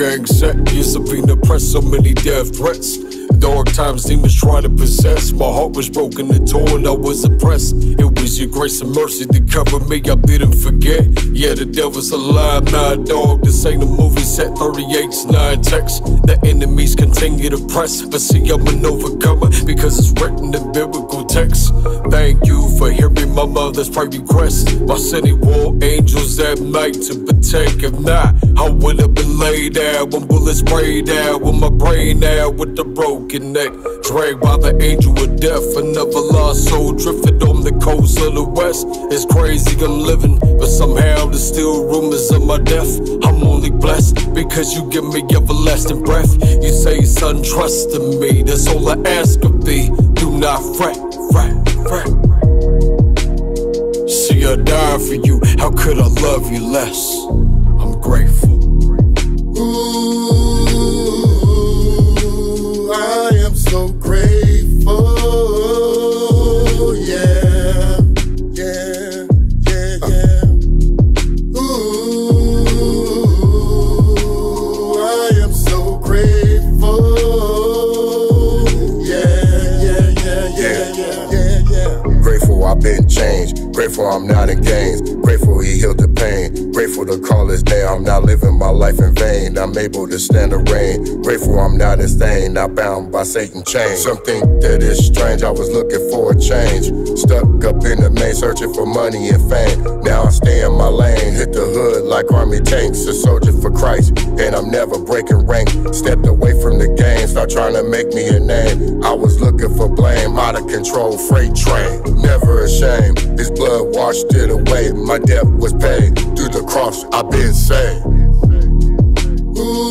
gang set. Years of being oppressed, so many death threats. Dark times, demons try to possess. My heart was broken and torn, I was oppressed. It was your grace and mercy that covered me, I didn't forget. Yeah, the devil's alive, nah, dog. This ain't a movie set, 38's nine text. The enemies continue to press, but see, I'm an overcomer because it's written in biblical text. Thank you for hearing my mother's prayer request. My city war angels at night to protect. If not, I would have been laid out when bullets sprayed out with my brain out with the broken neck. Dragged by the angel of death, another lost soul drifted on the coast of the west. It's crazy I'm living, but somehow there's still rumors of my death. I'm only blessed because you give me everlasting breath. You say, son, trust in me. That's all I ask of thee. Do not fret, fret, fret. See, I died for you. How could I love you less? I'm grateful. Grateful I'm not in games. Grateful he healed the pain. Grateful to call his name. I'm not living my life in vain. I'm able to stand the rain. Grateful I'm not insane. Not bound by Satan chains. Something that is strange. I was looking for a change. Stuck up in the main, searching for money and fame. Now I stay in my lane. Hit the hood like army tanks. A soldier for Christ. And I'm never breaking rank. Stepped away from the game. Start trying to make me a name. I was for blame. Out of control freight train. Never ashamed. His blood washed it away. My debt was paid. Through the cross, I've been saved. Ooh,